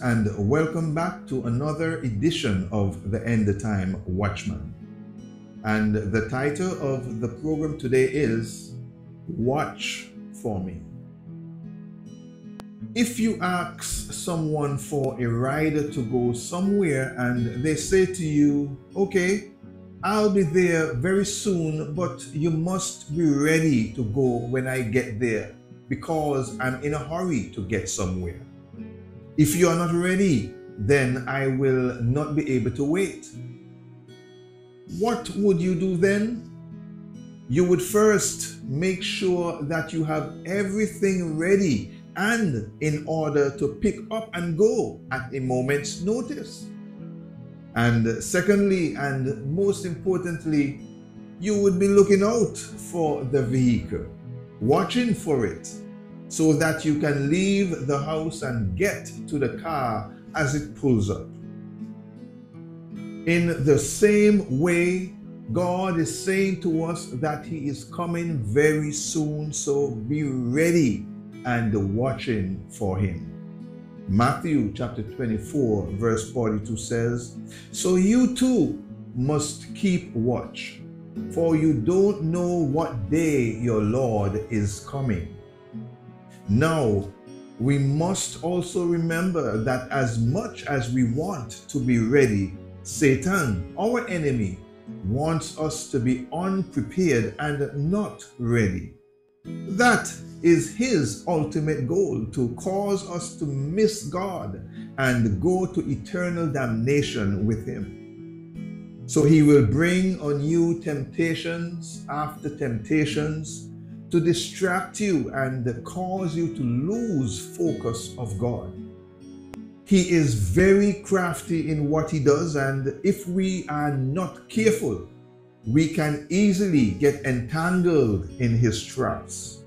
And welcome back to another edition of the End Time Watchman. And the title of the program today is Watch for Me. If you ask someone for a ride to go somewhere and they say to you, okay, I'll be there very soon, but you must be ready to go when I get there because I'm in a hurry to get somewhere. If you are not ready, then I will not be able to wait. What would you do then? You would first make sure that you have everything ready and in order to pick up and go at a moment's notice. And secondly, and most importantly, you would be looking out for the vehicle, watching for it, so that you can leave the house and get to the car as it pulls up. In the same way, God is saying to us that He is coming very soon, so be ready and watching for him. Matthew chapter 24, verse 42 says, So you too must keep watch, for you don't know what day your Lord is coming. Now, we must also remember that as much as we want to be ready, Satan, our enemy, wants us to be unprepared and not ready. That is his ultimate goal to cause us to miss God and go to eternal damnation with him. So he will bring on you temptations after temptations to distract you and cause you to lose focus of God. He is very crafty in what he does, and if we are not careful, we can easily get entangled in his traps.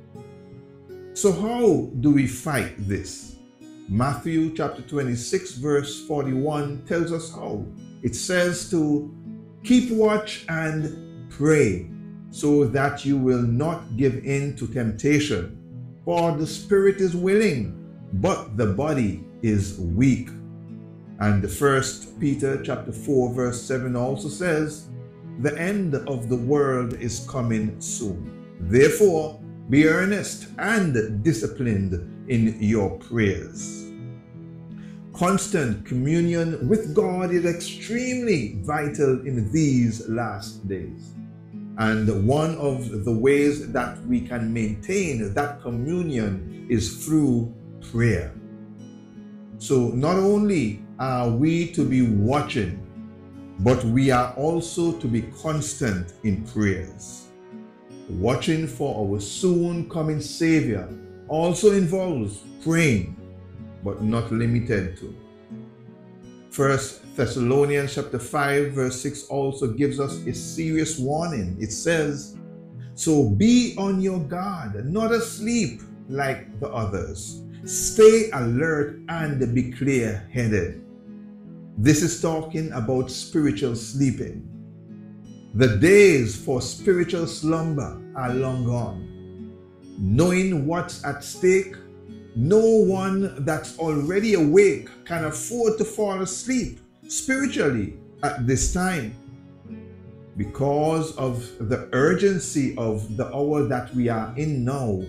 So, how do we fight this? Matthew chapter 26, verse 41 tells us how. It says to keep watch and pray so that you will not give in to temptation. For the spirit is willing, but the body is weak. And the first Peter chapter 4 verse 7 also says, the end of the world is coming soon. Therefore, be earnest and disciplined in your prayers. Constant communion with God is extremely vital in these last days. And one of the ways that we can maintain that communion is through prayer. So, not only are we to be watching, but we are also to be constant in prayers. Watching for our soon coming Savior also involves praying, but not limited to. First Thessalonians chapter 5 verse 6 also gives us a serious warning. It says, So be on your guard, not asleep like the others. Stay alert and be clear headed. This is talking about spiritual sleeping. The days for spiritual slumber are long gone. Knowing what's at stake, no one that's already awake can afford to fall asleep spiritually at this time. Because of the urgency of the hour that we are in now,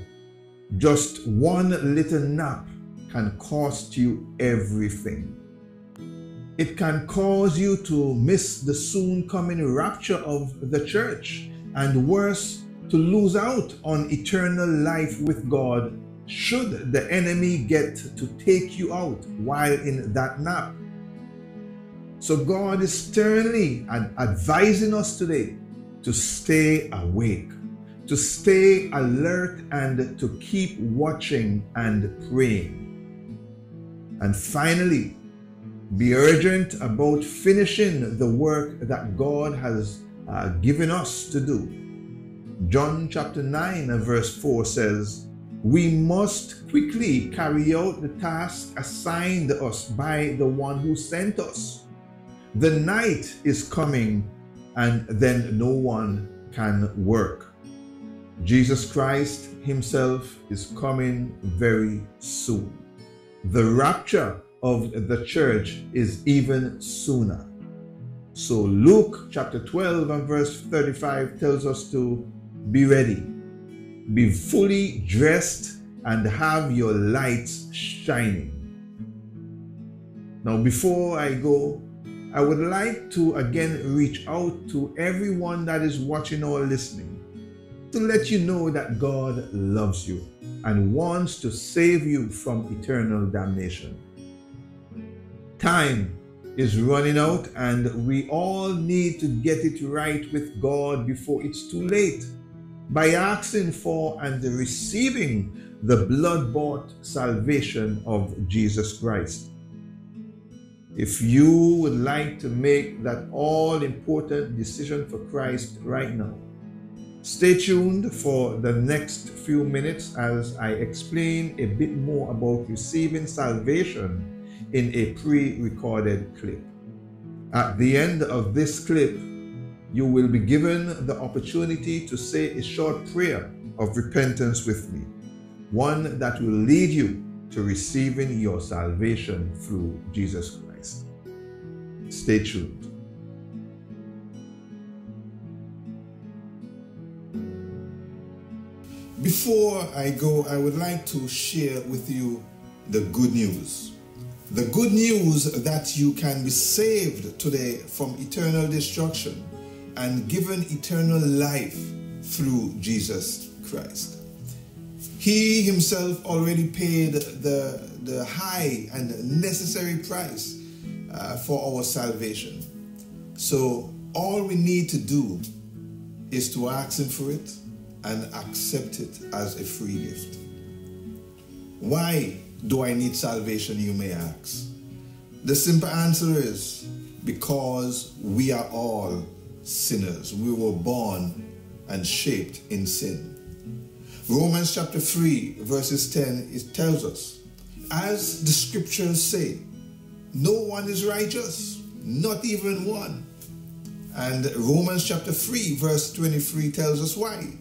just one little nap can cost you everything. It can cause you to miss the soon coming rapture of the church, and worse, to lose out on eternal life with God should the enemy get to take you out while in that nap. So God is sternly advising us today to stay awake, to stay alert, and to keep watching and praying. And finally, be urgent about finishing the work that God has uh, given us to do. John chapter 9 verse 4 says, We must quickly carry out the task assigned us by the one who sent us. The night is coming and then no one can work. Jesus Christ Himself is coming very soon. The rapture of the church is even sooner. So Luke chapter 12 and verse 35 tells us to be ready, be fully dressed, and have your lights shining. Now, before I go, I would like to again reach out to everyone that is watching or listening to let you know that God loves you and wants to save you from eternal damnation. Time is running out, and we all need to get it right with God before it's too late by asking for and receiving the blood bought salvation of Jesus Christ. If you would like to make that all important decision for Christ right now, stay tuned for the next few minutes as I explain a bit more about receiving salvation in a pre recorded clip. At the end of this clip, you will be given the opportunity to say a short prayer of repentance with me, one that will lead you to receiving your salvation through Jesus Christ. Stay tuned. Before I go, I would like to share with you the good news. The good news that you can be saved today from eternal destruction and given eternal life through Jesus Christ. He himself already paid the, the high and necessary price uh, for our salvation. So all we need to do is to ask him for it and accept it as a free gift. Why do I need salvation, you may ask? The simple answer is because we are all sinners. We were born and shaped in sin. Romans chapter 3, verses 10, it tells us, as the scriptures say, no one is righteous, not even one. And Romans chapter 3, verse 23 tells us why.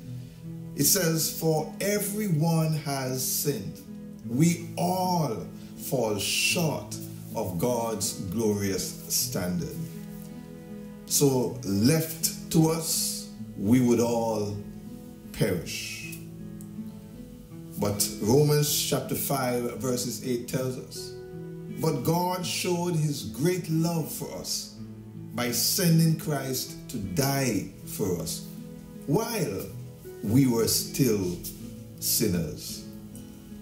It says, For everyone has sinned. We all fall short of God's glorious standard. So, left to us, we would all perish. But Romans chapter 5, verses 8 tells us, But God showed his great love for us by sending Christ to die for us while we were still sinners.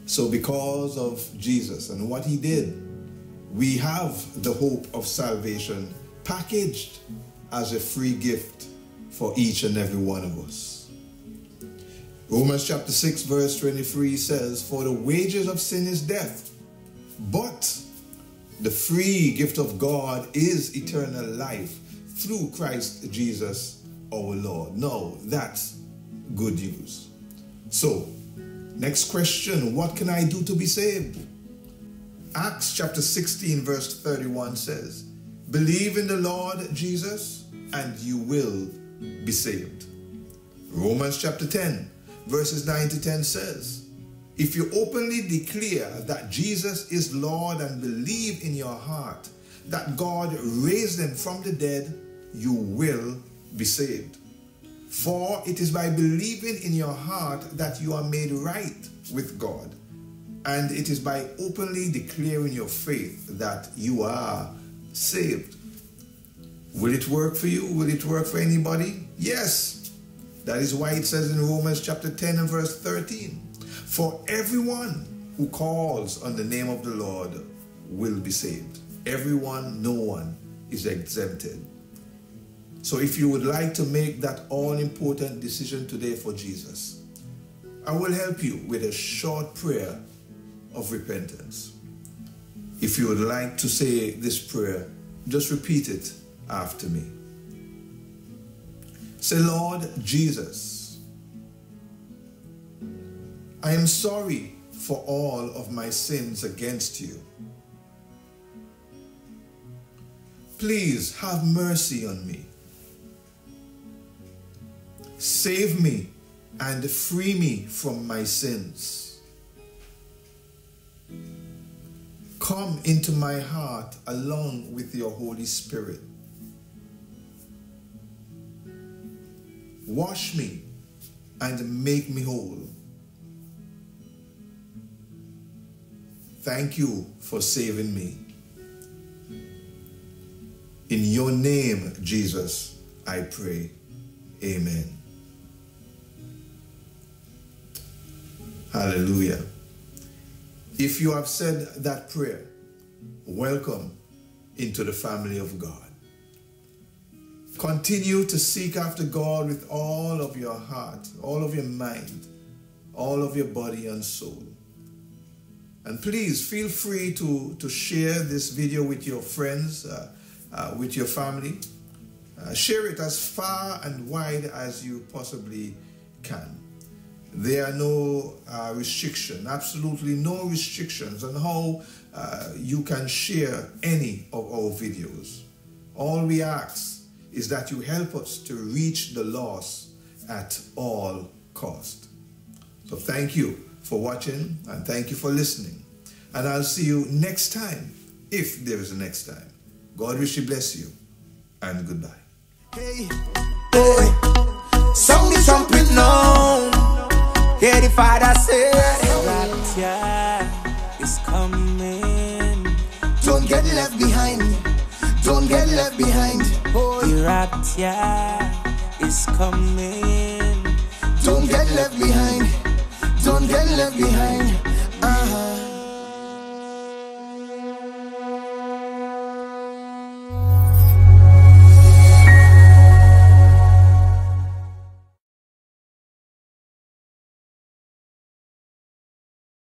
So, because of Jesus and what he did, we have the hope of salvation packaged as a free gift for each and every one of us. Romans chapter 6, verse 23 says, For the wages of sin is death, but the free gift of God is eternal life through Christ Jesus our Lord. No, that's good news. So, next question What can I do to be saved? Acts chapter 16, verse 31 says, Believe in the Lord Jesus, and you will be saved. Romans chapter 10, verses 9 to 10 says, If you openly declare that Jesus is Lord and believe in your heart that God raised him from the dead, you will be saved. For it is by believing in your heart that you are made right with God. And it is by openly declaring your faith that you are saved. Will it work for you? Will it work for anybody? Yes. That is why it says in Romans chapter 10 and verse 13 For everyone who calls on the name of the Lord will be saved. Everyone, no one is exempted. So if you would like to make that all important decision today for Jesus, I will help you with a short prayer of repentance. If you would like to say this prayer, just repeat it after me. Say, Lord Jesus, I am sorry for all of my sins against you. Please have mercy on me. Save me and free me from my sins. come into my heart along with your Holy Spirit. Wash me and make me whole. Thank you for saving me. In your name, Jesus, I pray. Amen. Hallelujah. If you have said that prayer, welcome into the family of God. Continue to seek after God with all of your heart, all of your mind, all of your body and soul. And please feel free to, to share this video with your friends, uh, uh, with your family. Uh, share it as far and wide as you possibly can. There are no uh, restriction, absolutely no restrictions on how uh, you can share any of our videos. All we ask is that you help us to reach the lost at all cost. So thank you for watching and thank you for listening. And I'll see you next time, if there is a next time. God richly bless you and goodbye. Hey, hey, song the trumpet now. Hear the father say, Rapture is coming. Don't get left behind. Don't get left behind. Oh, the rapture is coming. Don't get left behind. Don't get left behind.